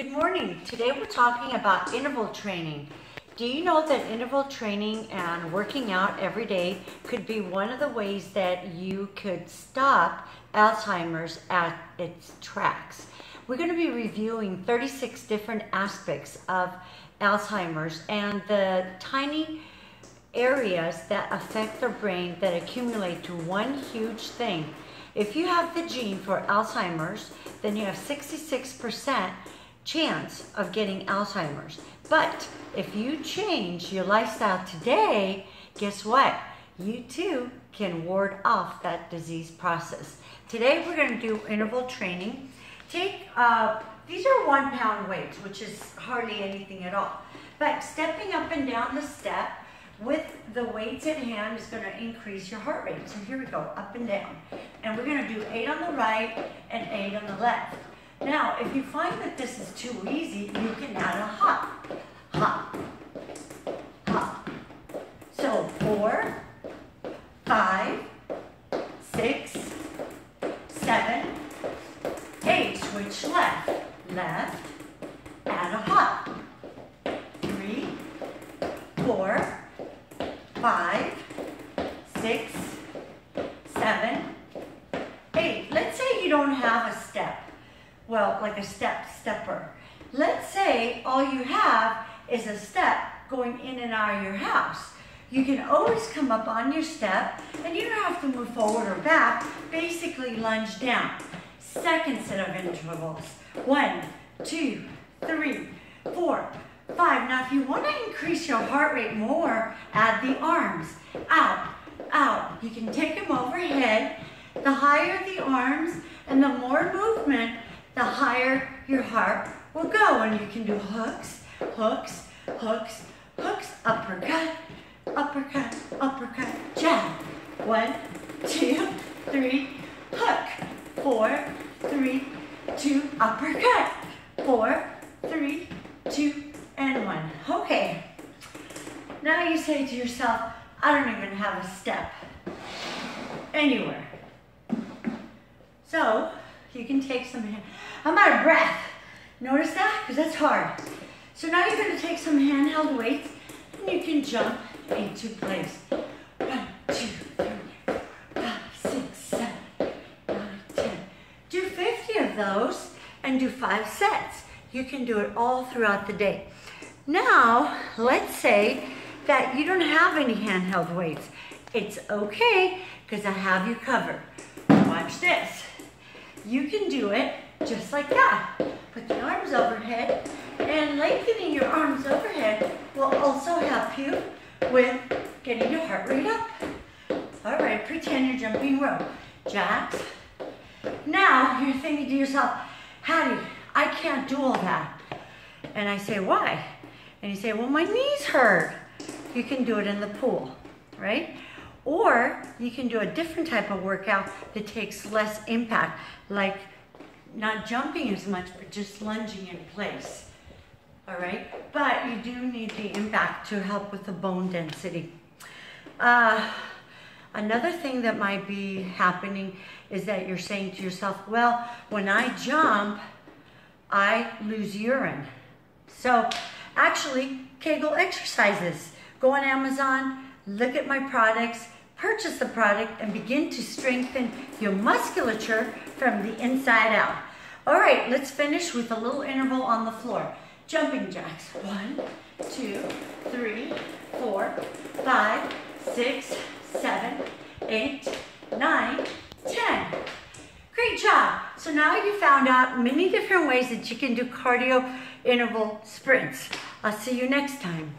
Good morning. Today we're talking about interval training. Do you know that interval training and working out every day could be one of the ways that you could stop Alzheimer's at its tracks? We're going to be reviewing 36 different aspects of Alzheimer's and the tiny areas that affect the brain that accumulate to one huge thing. If you have the gene for Alzheimer's, then you have 66% chance of getting Alzheimer's. But if you change your lifestyle today, guess what? You too can ward off that disease process. Today we're going to do interval training. Take, uh, these are one pound weights, which is hardly anything at all. But stepping up and down the step with the weights at hand is going to increase your heart rate. So here we go, up and down. And we're going to do eight on the right and eight on the left. Now, if you find that this is too easy, you can add a hop. Hop. Hop. So four, five, six, seven, eight. Switch left. Left. Add a hop. Three, four, five, six, seven, eight. Let's say you don't have a step well, like a step stepper. Let's say all you have is a step going in and out of your house. You can always come up on your step and you don't have to move forward or back, basically lunge down. Second set of intervals. One, two, three, four, five. Now if you want to increase your heart rate more, add the arms. Out, out. You can take them overhead. The higher the arms and the more movement, the higher your heart will go. And you can do hooks, hooks, hooks, hooks, uppercut, uppercut, uppercut, jab. One, two, three, hook. Four, three, two, uppercut. Four, three, two, and one. Okay. Now you say to yourself, I don't even have a step anywhere. So, you can take some, I'm out of breath. Notice that? Because that's hard. So now you're going to take some handheld weights and you can jump into place. One, two, three, five, six, seven, nine, ten. Do 50 of those and do five sets. You can do it all throughout the day. Now, let's say that you don't have any handheld weights. It's okay because I have you covered. Watch this. You can do it just like that. Put the arms overhead and lengthening your arms overhead will also help you with getting your heart rate up. All right, pretend you're jumping rope. Jacks. Now you're thinking to yourself, Hatty, I can't do all that. And I say, why? And you say, well, my knees hurt. You can do it in the pool, right? Or you can do a different type of workout that takes less impact, like not jumping as much, but just lunging in place. All right, but you do need the impact to help with the bone density. Uh, another thing that might be happening is that you're saying to yourself, well, when I jump, I lose urine. So actually, Kegel exercises. Go on Amazon, look at my products, purchase the product, and begin to strengthen your musculature from the inside out. All right, let's finish with a little interval on the floor. Jumping jacks. One, two, three, four, five, six, seven, eight, nine, ten. Great job. So now you found out many different ways that you can do cardio interval sprints. I'll see you next time.